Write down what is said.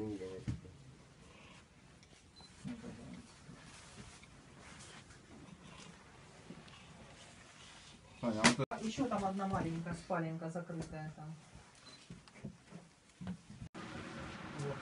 Kendin Еще там одна маленькая спаленка закрытая там. Вот.